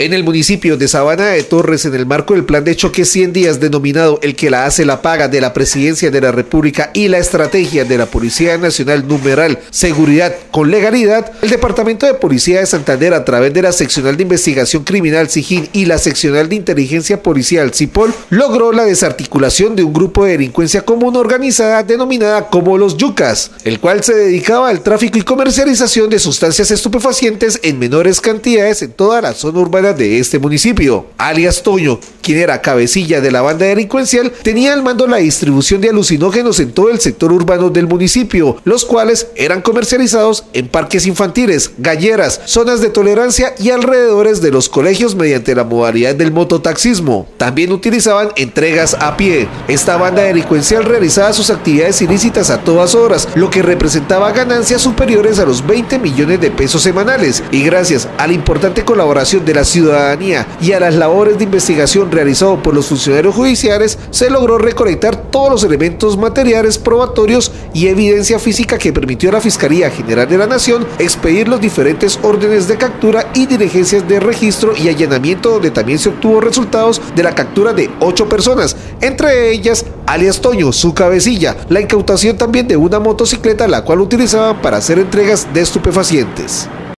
En el municipio de Sabana de Torres, en el marco del plan de choque 100 días denominado El que la hace la paga de la Presidencia de la República y la estrategia de la Policía Nacional numeral Seguridad con Legalidad, el Departamento de Policía de Santander a través de la Seccional de Investigación Criminal SIGIN y la Seccional de Inteligencia Policial CIPOL logró la desarticulación de un grupo de delincuencia común organizada denominada como los Yucas, el cual se dedicaba al tráfico y comercialización de sustancias estupefacientes en menores cantidades en toda la zona urbana de este municipio. Alias Toño, quien era cabecilla de la banda delincuencial, tenía al mando la distribución de alucinógenos en todo el sector urbano del municipio, los cuales eran comercializados en parques infantiles, galleras, zonas de tolerancia y alrededores de los colegios mediante la modalidad del mototaxismo. También utilizaban entregas a pie. Esta banda delincuencial realizaba sus actividades ilícitas a todas horas, lo que representaba ganancias superiores a los 20 millones de pesos semanales. Y gracias a la importante colaboración de la ciudad ciudadanía y a las labores de investigación realizado por los funcionarios judiciales, se logró recolectar todos los elementos materiales probatorios y evidencia física que permitió a la Fiscalía General de la Nación expedir los diferentes órdenes de captura y diligencias de registro y allanamiento donde también se obtuvo resultados de la captura de ocho personas, entre ellas alias Toño, su cabecilla, la incautación también de una motocicleta la cual utilizaban para hacer entregas de estupefacientes.